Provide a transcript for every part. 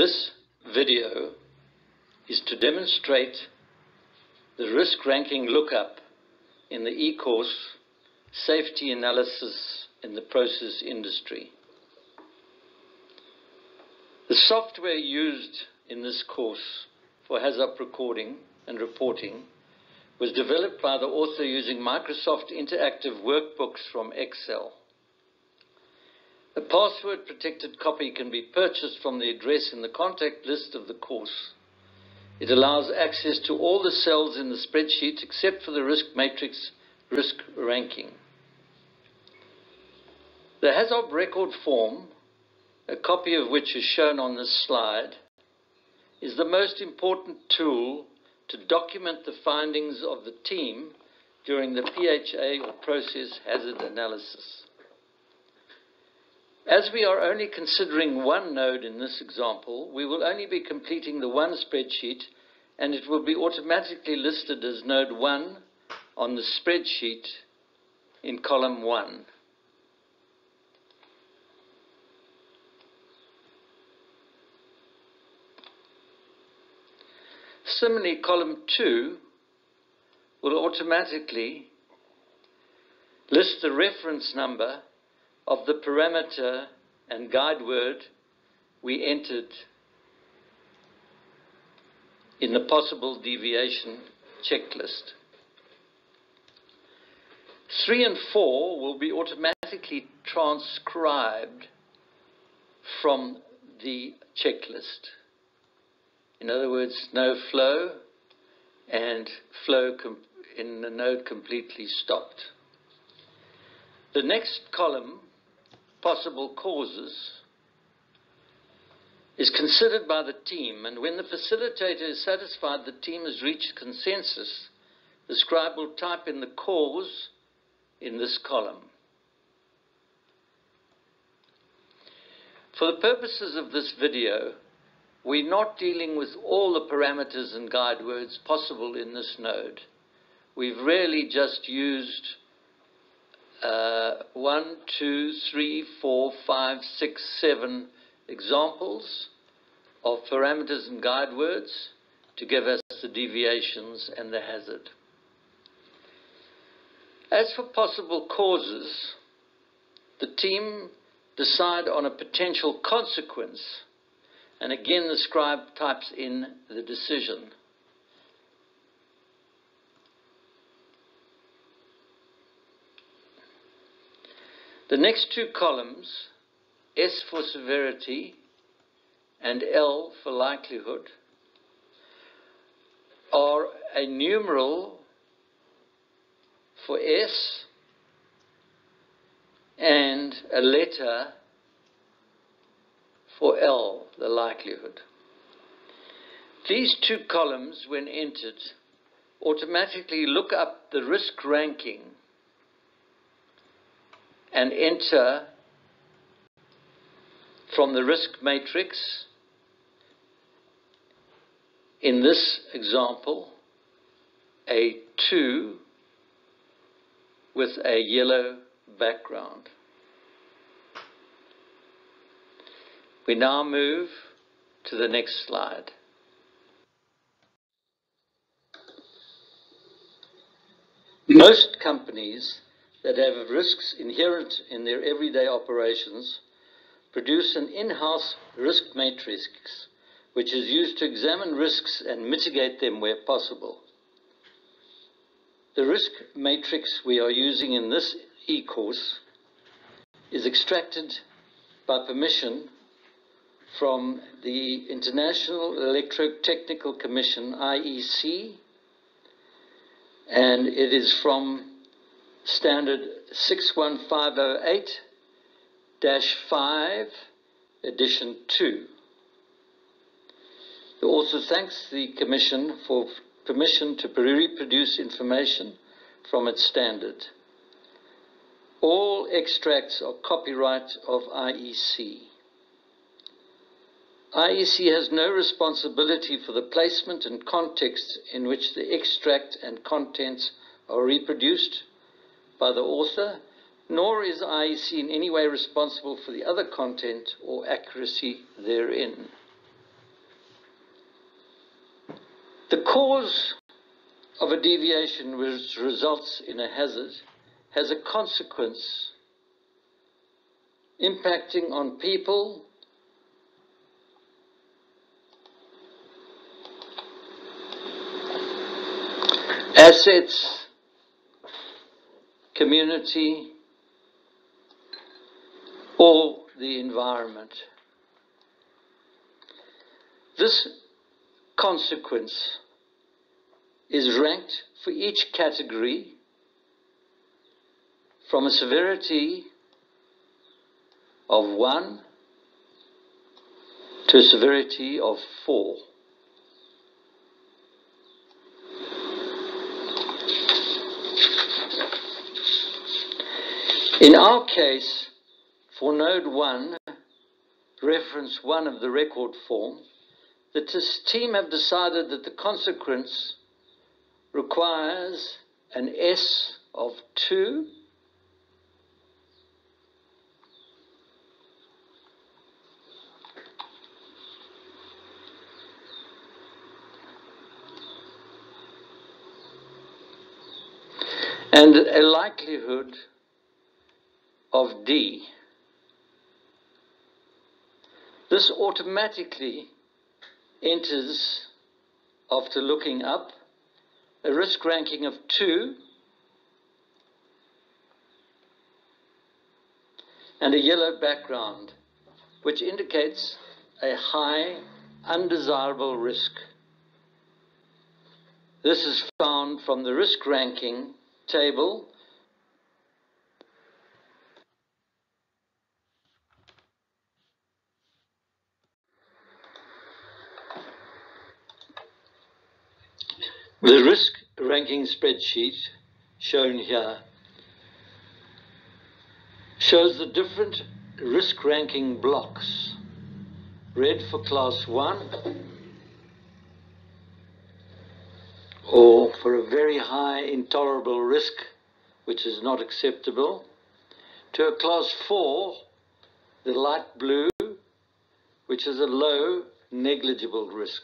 This video is to demonstrate the risk ranking lookup in the e-course safety analysis in the process industry. The software used in this course for HAZOP recording and reporting was developed by the author using Microsoft Interactive Workbooks from Excel. A password protected copy can be purchased from the address in the contact list of the course. It allows access to all the cells in the spreadsheet except for the risk matrix risk ranking. The HAZOP record form, a copy of which is shown on this slide, is the most important tool to document the findings of the team during the PHA or process hazard analysis. As we are only considering one node in this example, we will only be completing the one spreadsheet and it will be automatically listed as node 1 on the spreadsheet in column 1. Similarly, column 2 will automatically list the reference number of the parameter and guide word we entered in the possible deviation checklist. 3 and 4 will be automatically transcribed from the checklist. In other words, no flow and flow in the node completely stopped. The next column, possible causes, is considered by the team, and when the facilitator is satisfied the team has reached consensus, the scribe will type in the cause in this column. For the purposes of this video, we're not dealing with all the parameters and guide words possible in this node. We've really just used uh, one, two, three, four, five, six, seven examples of parameters and guide words to give us the deviations and the hazard. As for possible causes, the team decide on a potential consequence and again, the scribe types in the decision. The next two columns, S for severity and L for likelihood, are a numeral for S and a letter for L, the likelihood. These two columns, when entered, automatically look up the risk ranking and enter from the risk matrix, in this example, a 2 with a yellow background. We now move to the next slide. Most companies that have risks inherent in their everyday operations produce an in-house risk matrix which is used to examine risks and mitigate them where possible. The risk matrix we are using in this e-course is extracted by permission from the International Electrotechnical Commission, IEC, and it is from standard 61508-5, edition 2. It also thanks the Commission for permission to reproduce information from its standard. All extracts are copyright of IEC. IEC has no responsibility for the placement and context in which the extract and contents are reproduced by the author, nor is IEC in any way responsible for the other content or accuracy therein. The cause of a deviation which results in a hazard has a consequence impacting on people, assets, community, or the environment. This consequence is ranked for each category from a severity of 1 to a severity of 4. In our case, for node 1, reference 1 of the record form, the team have decided that the consequence requires an S of 2 and a likelihood of D. This automatically enters, after looking up, a risk ranking of 2 and a yellow background, which indicates a high undesirable risk. This is found from the risk ranking table The risk ranking spreadsheet shown here shows the different risk ranking blocks. Red for class 1 or for a very high intolerable risk which is not acceptable to a class 4 the light blue which is a low negligible risk.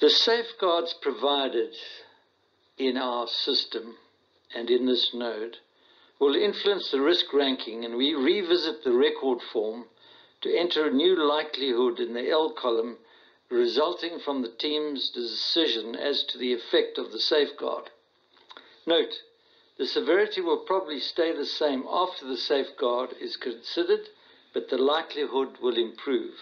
The safeguards provided in our system and in this node will influence the risk ranking and we revisit the record form to enter a new likelihood in the L column resulting from the team's decision as to the effect of the safeguard. Note, the severity will probably stay the same after the safeguard is considered, but the likelihood will improve.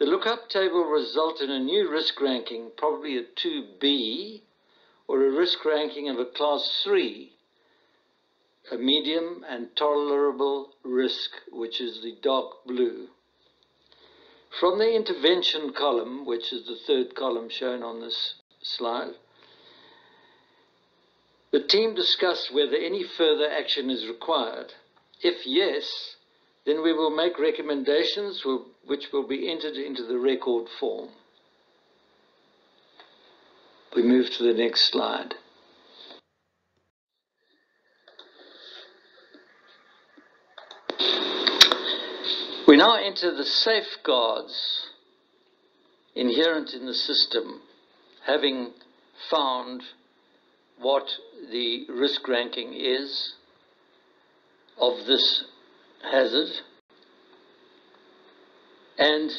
The lookup table will result in a new risk ranking, probably a 2B, or a risk ranking of a class 3, a medium and tolerable risk, which is the dark blue. From the intervention column, which is the third column shown on this slide, the team discussed whether any further action is required. If yes, then we will make recommendations which will be entered into the record form. We move to the next slide. We now enter the safeguards inherent in the system, having found what the risk ranking is of this hazard. And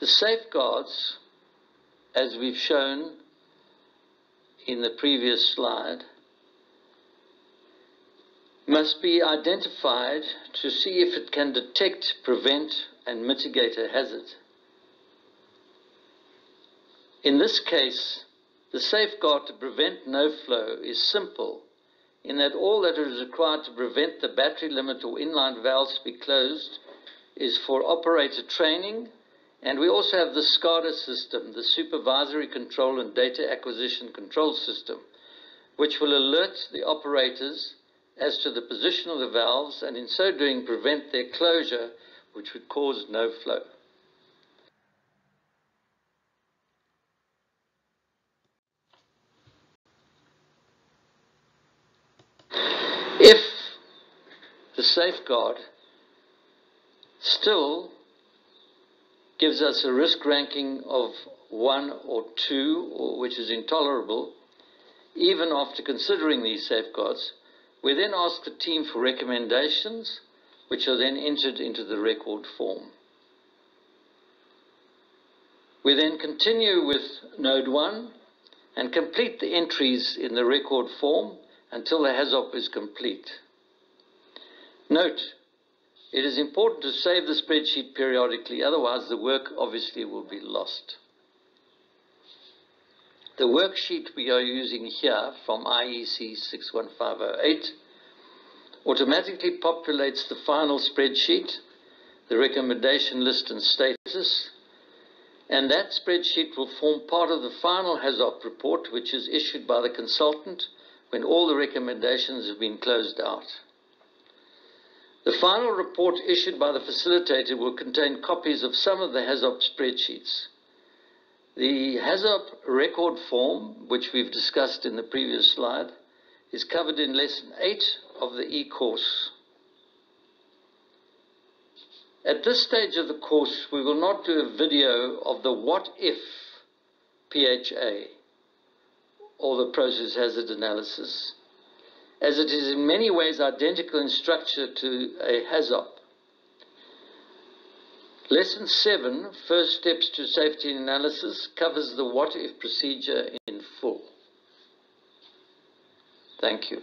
the safeguards, as we've shown in the previous slide, must be identified to see if it can detect, prevent, and mitigate a hazard. In this case, the safeguard to prevent no flow is simple in that all that is required to prevent the battery limit or inline valves to be closed is for operator training. And we also have the SCADA system, the Supervisory Control and Data Acquisition Control System, which will alert the operators as to the position of the valves and in so doing prevent their closure, which would cause no flow. If the safeguard still gives us a risk ranking of one or two, which is intolerable, even after considering these safeguards. We then ask the team for recommendations, which are then entered into the record form. We then continue with Node 1 and complete the entries in the record form until the HAZOP is complete. Note, it is important to save the spreadsheet periodically, otherwise the work obviously will be lost. The worksheet we are using here from IEC 61508 automatically populates the final spreadsheet, the recommendation list and status, and that spreadsheet will form part of the final HAZOP report, which is issued by the consultant when all the recommendations have been closed out. The final report issued by the facilitator will contain copies of some of the HAZOP spreadsheets. The HAZOP record form, which we've discussed in the previous slide, is covered in lesson 8 of the e-course. At this stage of the course, we will not do a video of the what if PHA or the process hazard analysis as it is in many ways identical in structure to a HAZOP. Lesson 7, First Steps to Safety Analysis, covers the what-if procedure in full. Thank you.